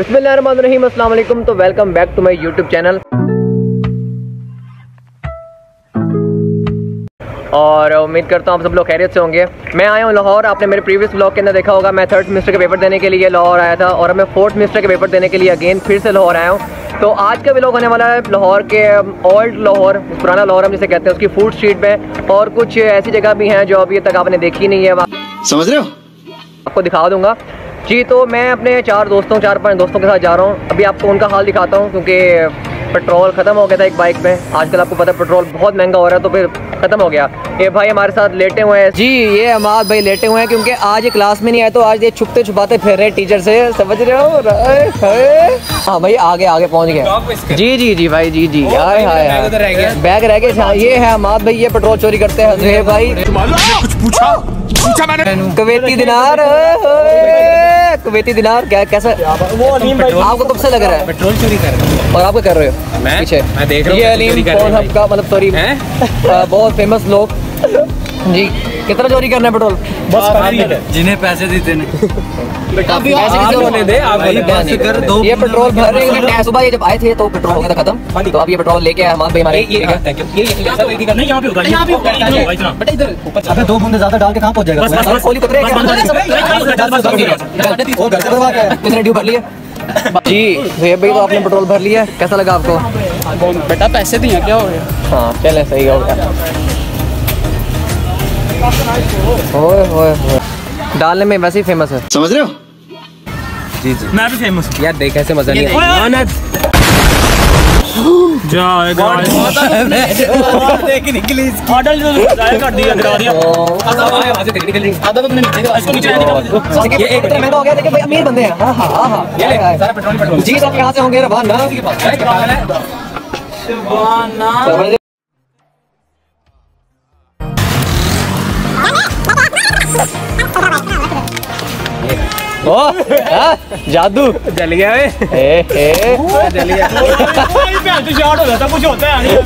अस्सलाम वालेकुम तो welcome back to my YouTube channel और उम्मीद करता हूँ आप सब लोग खैरियत से होंगे। मैं आया हूँ लाहौर आपने मेरे प्रीवियस ब्लॉग के अंदर देखा होगा मैं थर्ड सेमेस्टर के पेपर देने के लिए लाहौर आया था और मैं फोर्थ सेमेस्टर के पेपर देने के लिए अगेन फिर से लाहौर आया हूँ। तो आज का ब्लॉग होने वाला है लाहौर के ओल्ड लाहौर पुराना लाहौर हम जिसे कहते हैं उसकी फ़ूड स्ट्रीट में और कुछ ऐसी जगह भी हैं जो अभी तक आपने देखी नहीं है। समझ रहे हो? आपको दिखा दूँगा। जी तो मैं अपने चार दोस्तों चार पाँच दोस्तों के साथ जा रहा हूँ। अभी आपको उनका हाल दिखाता हूँ क्योंकि पेट्रोल ख़त्म हो गया था एक बाइक में आजकल आपको पता है पेट्रोल बहुत महँगा हो रहा है तो फिर ख़त्म हो गया। ये भाई हमारे साथ लेटे हुए हैं। जी ये अमाद भाई लेटे हुए हैं क्योंकि आज ये क्लास में नहीं आए तो आज ये छुपते छुपाते फिर रहे टीचर से। समझ रहे हो? हाँ भाई आगे आगे पहुँच गए। जी जी जी भाई जी जी। हाय हाय बैग रह गया। ये है अमाद भाई ये पेट्रोल चोरी करते हैं। भाई। कुछ पूछा? पूछा मैंने। कवेती दिनार कवेती दिनार क्या कैसा? वो अलीम भाई आपको कब से लग रहा है? पेट्रोल चोरी कर रहे हैं। और आप क्या कर रहे हो? मैं? पीछे। मैं देख रहा हूँ ये अलीम कौन का मतलब सॉरी हैं? बहुत फ़ेमस लोग। जी कितना चोरी करना है पेट्रोल? बस जिन्हें पैसे देते हैं। पैसे आप किसी और- बोले दे, ये पेट्रोल दो भर रहे हैं सुबह ये जब आए थे तो पेट्रोल हो गया था खत्म। तो अब ये पेट्रोल लेके आए हमारे भाई हमारे ठीक है? नहीं यहाँ पे होगा यहाँ पे होगा। बेटा इधर। ऊपर अबे दो बूंदे ज़्यादा डाल के कहाँ पहुँच जाएगा? के। कितने ड्यू भर लिए जी भैया भाई तो आपने पेट्रोल भर लिया कैसा लगा आपको? बेटा पैसे दिए क्या हो गया? हाँ चले सही हो गया। ओए होए होए डालने में वैसे ही फ़ेमस है। समझ रहे हो? जी जी। मैं भी फ़ेमस यार देख ऐसे मज़ा नहीं है ऑर्डर कर दिया। गिरा दिया ये एक तरह महँगा हो गया लेकिन भाई अमीर बंदे हैं। हाँ हाँ हाँ हाँ। ये सारा पेट्रोल पेट्रोल। जी सब यहाँ से होंगे? रवाना ओ हाँ, जादू। जल गया ए ए। जल गया। शॉट हो जाता कुछ होता है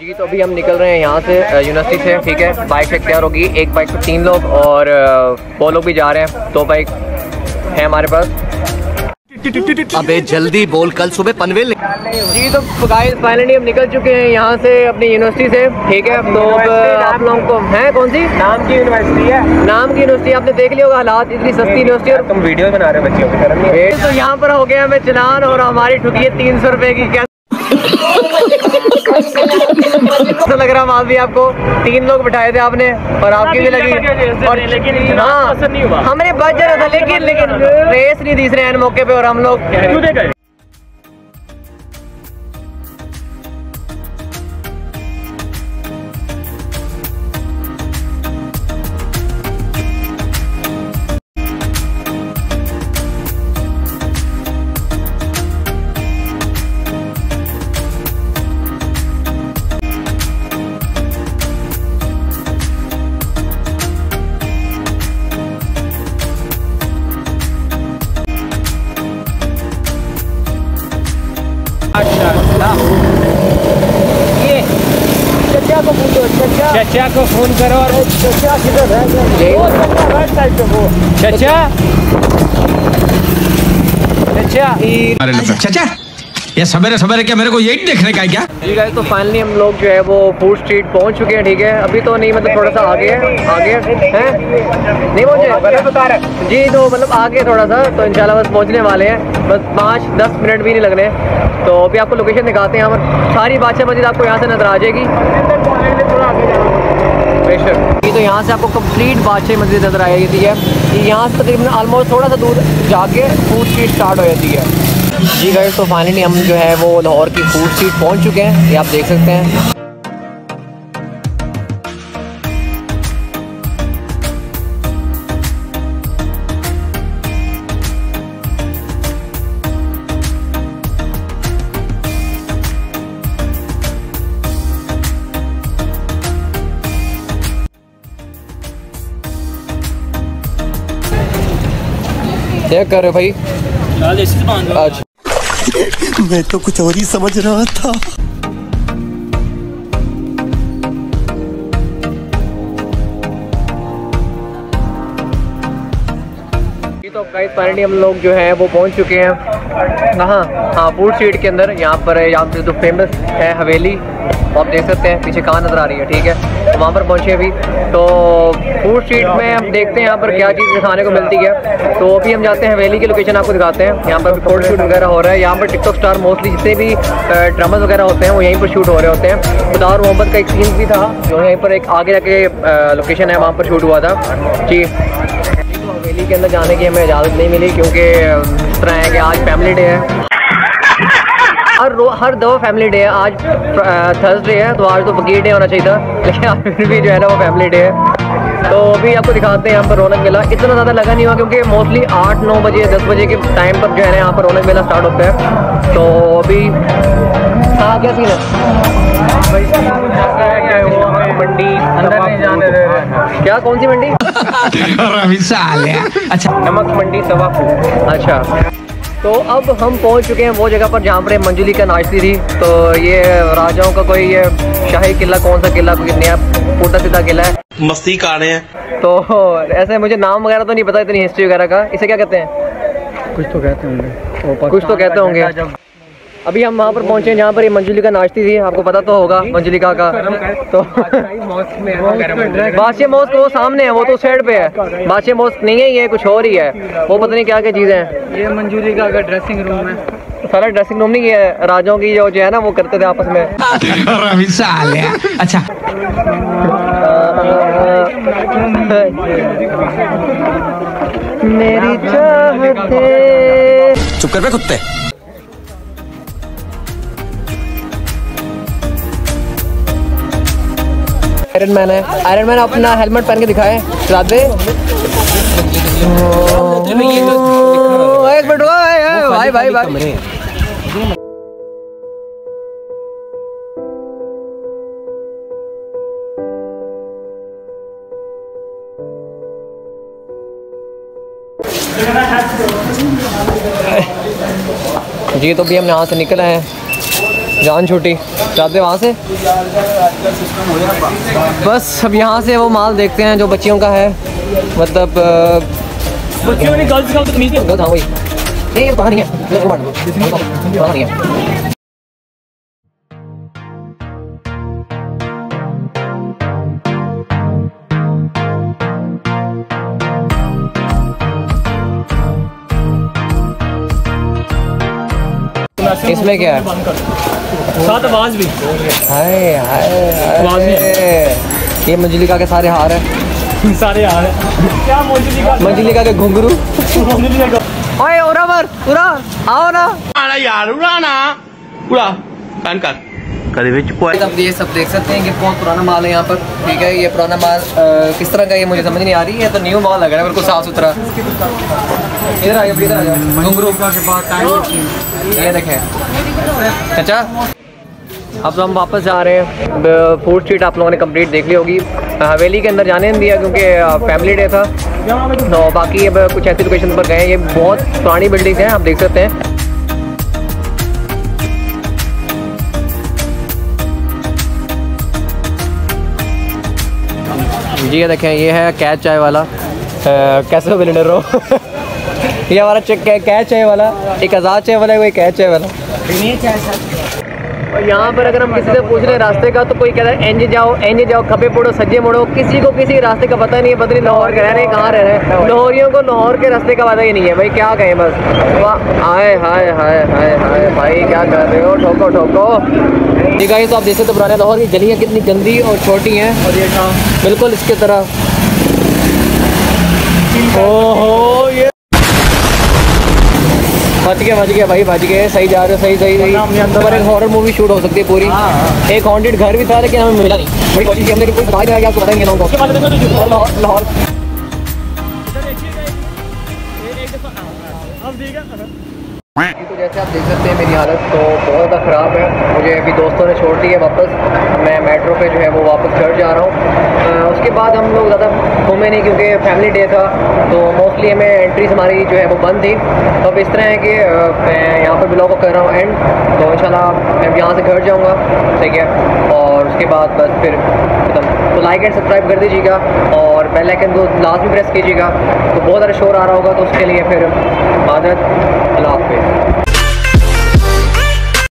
जी तो अभी हम निकल रहे हैं यहाँ से यूनिवर्सिटी से ठीक है? बाइक से तैयार होगी एक बाइक पे तीन लोग और वो लोग भी जा रहे हैं। दो बाइक है हमारे पास। अबे जल्दी बोल कल सुबह पनवेल जी तो गाइस फाइनली हम निकल चुके हैं यहाँ से अपनी यूनिवर्सिटी से ठीक है? तो आप लोगों को है कौन सी? नाम की यूनिवर्सिटी है। नाम की यूनिवर्सिटी आपने देख लिया होगा हालात इतनी सस्ती यूनिवर्सिटी और तुम वीडियो बना रहे बच्चों बच्चियों की तरफ़ तो यहाँ पर हो गया हमें चलान और हमारी ठुकी है तीन सौ रुपए की। क्या तो लग रहा माफ़ी भी आपको तीन लोग बिठाए थे आपने और आपकी भी लगी। और लेकिन हाँ हमने बच रहा था लेकिन लेकिन रेस नहीं तीसरे मौके पे और हम लोग क्यों दे गए चचा को फ़ोन करो और चचा किधर है राइट साइड पे वो। चचा? चचा? चाचा ये सवेरे सवेरे क्या मेरे को यही देखने का है क्या? जी गाइस तो फाइनली हम लोग जो है वो फ़ूड स्ट्रीट पहुँच चुके हैं ठीक है? अभी तो नहीं मतलब थोड़ा सा आगे है। आगे हैं? नहीं पहुँचे? जी तो मतलब आगे थोड़ा सा तो इंशाल्लाह बस पहुँचने वाले हैं। बस पाँच दस मिनट भी नहीं लगने। तो अभी आपको लोकेशन दिखाते हैं यहाँ पर सारी बादशाह मस्जिद आपको यहाँ से नज़र आ जाएगी। बेशक। ये तो यहाँ से आपको कंप्लीट बादशाह मस्जिद नज़र आ जाती है। यहाँ से तकरीबन आलमोस्ट थोड़ा सा दूर जाके फ़ूड स्ट्रीट स्टार्ट हो जाती है। जी गए तो फाइनली हम जो है वो लाहौर की फ़ूड स्ट्रीट पहुँच चुके हैं। ये आप देख सकते हैं। क्या कर रहे भाई। अच्छा। मैं तो कुछ और ही समझ रहा था। तो गाइस फाइनली हम लोग जो है वो पहुँच चुके हैं। कहाँ हाँ फ़ूड स्ट्रीट के अंदर यहाँ पर है, यहाँ पर जो फ़ेमस है हवेली। आप देख सकते हैं, पीछे कहाँ नज़र आ रही है, ठीक है? तो वहाँ पर पहुँचे अभी। तो फ़ूड स्ट्रीट में हम देखते हैं यहाँ पर क्या चीज़ खाने को मिलती है। तो अभी हम जाते हैं हवेली की लोकेशन आपको दिखाते हैं। यहाँ पर फ़ोटो शूट वगैरह हो रहा है। यहाँ पर टिकटॉक स्टार मोस्टली जितने भी ड्रामाज वगैरह होते हैं, वो यहीं पर शूट हो रहे होते हैं। खुदा और मोहब्बत का एक सीन भी था, जो यहीं पर एक आगे जाके लोकेशन है, वहाँ पर शूट हुआ था। जी। तो हवेली के अंदर जाने की हमें इजाज़त नहीं मिली, क्योंकि इस तरह है कि आज फैमिली डे है। हर रो, हर दो फैमिली डे है। आज थर्सडे है तो आज तो फकीर डे होना चाहिए था, लेकिन आज फिर भी जो है ना वो फैमिली डे है। तो अभी आपको दिखाते हैं यहाँ पर रौनक मेला। इतना ज़्यादा लगा नहीं हुआ क्योंकि मोस्टली आठ, नौ बजे, दस बजे के टाइम पर जो है ना यहाँ पर रौनक मेला स्टार्ट होता है। तो अभी हाँ क्या सीन है? मंडी अंदर नहीं जाने दे रहे क्या कौन सी मंडी? अच्छा। नमक मंडी तवाफू अच्छा। तो अब हम पहुँच चुके हैं वो जगह पर जहाँ पर मंजुली का नाचती थी। तो ये राजाओं का कोई ये शाही किला कौन सा किला कोई नया फूटा सीधा किला है? मस्ती कर रहे हैं। तो ऐसे मुझे नाम वगैरह तो नहीं पता इतनी हिस्ट्री वगैरह का। इसे क्या कहते हैं? कुछ तो कहते होंगे। कुछ तो कहते होंगे। अभी हम वहाँ पर पहुँचे जहाँ पर ये मंजुली का नाचती थी आपको पता तो होगा मंजुलिका का तो बादशाह मॉस्क वो सामने है वो तो साइड पे है। बादशाह मॉस्क नहीं है ये कुछ और ही है। वो पता नहीं क्या क्या चीज़ें हैं। ये मंजूरी का अगर ड्रेसिंग रूम है। सारा ड्रेसिंग रूम नहीं है राजाओं की जो जो है ना वो करते थे आपस में। अच्छा। मेरी चाहते चुप कर बे कुत्ते। आयरन मैन है। आयरन मैन अपना हेलमेट पहन के दिखाए। चला दे। जी तो भी हम यहाँ से निकले हैं। जान छोटी। जाते वहाँ से? बस अब यहाँ से वो माल देखते हैं जो बच्चियों का है। मतलब बच्चियों ने गर्ल्स का तो नहीं हाँ नहीं ये बाहर नहीं है। इसमें क्या? है साथ आवाज़ भी। हाय हाय आवाज़ भी ये मंजलिका के सारे हार है। सारे हार है। क्या मंजलिका मंजलिका के घुंघरू। ओए ओरावर मर उरा आओ ना। अरे यार उड़ा कान कर कभी भी चुप आप ये सब देख सकते हैं कि बहुत पुराना माल है यहाँ पर ठीक है? ये पुराना माल किस तरह का ये मुझे समझ नहीं आ रही है तो न्यू माल लग रहा है बिल्कुल साफ़ सुथरा इधर आ जाओ इधर आ जाओ। घुंघरू के बाद टाइम ये देखें। अच्छा अब तो हम वापस जा रहे हैं। फ़ूड स्ट्रीट आप लोगों ने कंप्लीट देख ली होगी। हवेली के अंदर जाने नहीं दिया क्योंकि फैमिली डे था। तो बाकी अब कुछ ऐसी लोकेशन पर गए ये बहुत पुरानी बिल्डिंग है आप देख सकते हैं। जी, ये देखें, ये है कैच चाय वाला। कैसे बिल्डर हो? ये हमारा कैच चाय वाला, एक आज़ाद चाय वाला है कोई कैच चाय वाला। यहाँ पर अगर हम किसी से पूछ रहे हैं रास्ते का तो कोई कह रहा है एंज जाओ एंज जाओ खपे मुड़ो सज्जे मुड़ो। किसी को किसी रास्ते का पता नहीं है पता नहीं लाहौर के रह रहे हैं कहाँ रह रहे हैं। लाहौरियों को लाहौर के रास्ते का पता ही नहीं है भाई क्या कहें बस। हाय हाय हाय हाय हाय भाई क्या कर रहे हो? ठोको ठोको। ठीक है तो आप देख सकते हो पुराने लाहौर की गलियाँ कितनी गंदी और छोटी हैं। और ये बिल्कुल इसके तरह। ओहो ये बच गए बच गए भाई बच गए। सही जा रहे हो सही सही सही। पर एक हॉरर मूवी शूट हो सकती है पूरी। एक हॉन्टेड घर भी था लेकिन हमें मिला नहीं। बड़ी कोशिश हमने कोई बता आपको पता नहीं है लाहौर लाहौर। लाहौर तो जैसे आप देख सकते हैं, मेरी हालत तो बहुत ज़्यादा ख़राब है। मुझे अभी दोस्तों ने छोड़ दी है वापस। मैं मेट्रो पे जो है वो वापस घर जा रहा हूँ। उसके बाद हम लोग ज़्यादा घूमे नहीं क्योंकि फैमिली डे था तो मोस्टली हमें एंट्रीज हमारी जो है वो बंद थी। तो अब इस तरह है कि मैं यहाँ पर ब्लॉग कर रहा हूँ एंड तो इंशाल्लाह मैं यहाँ से घर जाऊँगा। ठीक है? और उसके बाद बस फिर खत्म तो लाइक एंड सब्सक्राइब कर दीजिएगा और बेल आइकन को लाजमी प्रेस कीजिएगा। तो बहुत ज़्यादा शोर आ रहा होगा तो उसके लिए फिर आदत अल्लाह